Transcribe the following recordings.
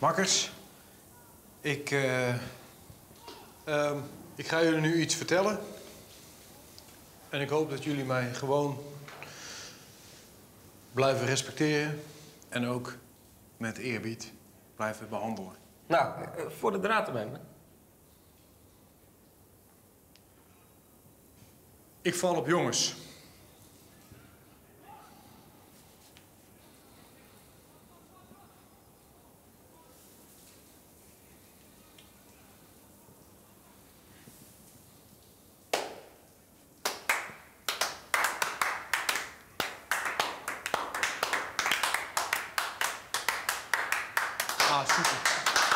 Makkers, ik, eh, ehm, ik ga jullie nu iets vertellen. En ik hoop dat jullie mij gewoon blijven respecteren en ook met eerbied blijven behandelen. Nou, eh, voor de draad ermee. Ik val op jongens. Ah, super.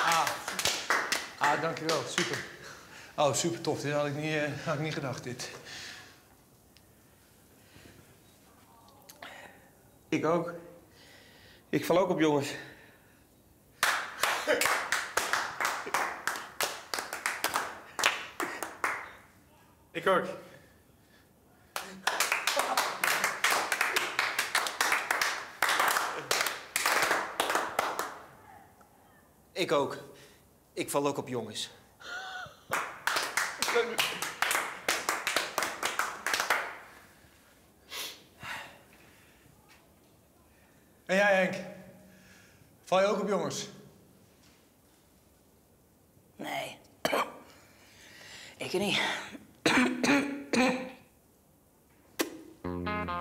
Ah, ah dankjewel. Super. Oh, super tof. Dit had ik niet, eh, had ik niet gedacht, dit. Ik ook. Ik val ook op jongens. Ik ook. Ik ook. Ik val ook op jongens. En jij, Henk? Val je ook op jongens? Nee. Ik niet.